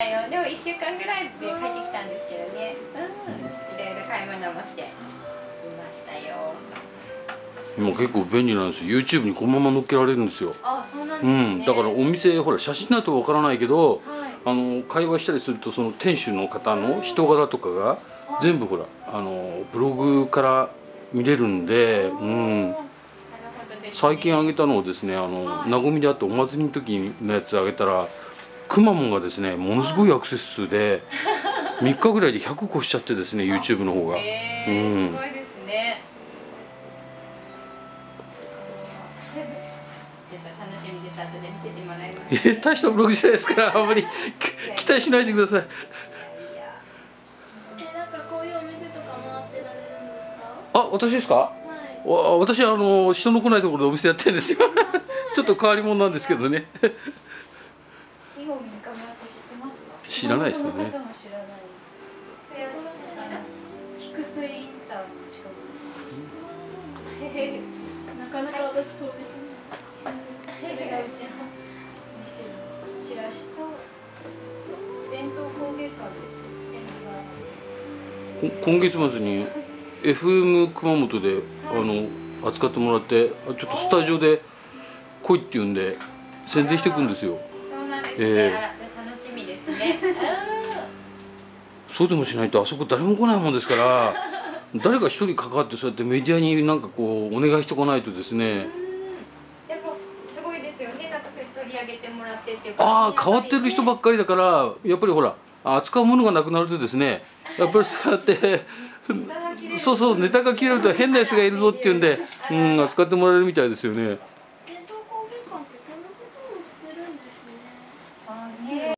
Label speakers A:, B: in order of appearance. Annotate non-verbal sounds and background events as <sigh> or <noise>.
A: でも1週間ぐらいで帰ってきたんですけどね、うん、いろいろ買い物もしてきましたよ。
B: 今結構便利なんですよ。YouTube にこのまま載っけられるんですよ。
A: あそうなんです
B: う
A: ね、
B: ん、だからお店ほら写真だとわからないけど
A: はい。
B: あの会話したりするとその店主の方の人柄とかが全部ほらあのブログから見れるんで、うん、最近あげたのをですねあの
A: はい。
B: 名古屋であってお祭りの時のやつあげたらくまモンがですねものすごいアクセス数で <laughs> 3日ぐらいで100越しちゃってですね YouTube の方が。
A: え
B: う
A: ー、
B: ん。
A: すごいですね。
B: え大したブログじゃないですからあんまりき期待しないでください。
A: いや。
C: えなんかこういうお店とか回ってられるんですか？
B: あ私ですか？
C: はい。
B: わ私あの人の来ないところでお店やってるんですよ。<laughs> ちょっと変わり者なんですけどね
C: イホミカ村って知ってますか
B: 知らないですよね。
C: 地元の方も知らない菊水インターの近くなかなか私遠出しないそれがうちの店のチラシと伝統工芸館で展示が
B: こ今月末に FM 熊本であの扱ってもらってあちょっとスタジオで来いって言うんで宣伝していくんですよ。
A: そうなんです。ね、
B: ええ。
A: あらじゃあ楽しみですね。
B: そうでもしないとあそこ誰も来ないもんですから <laughs> 誰か一人関わってそうやってメディアになんかこうお願いしてこないとですね。
A: でもすごいですよね。なんかそれ取り上げてもらってっていう
B: ああ変わってる人ば
A: っ
B: っかりだからやっぱりほら扱うものがなくなるとですねやっぱりそうやって <laughs> そうそうネタが切れると変なやつがいるぞっていうんで、うん、扱ってもらえるみたいですよね。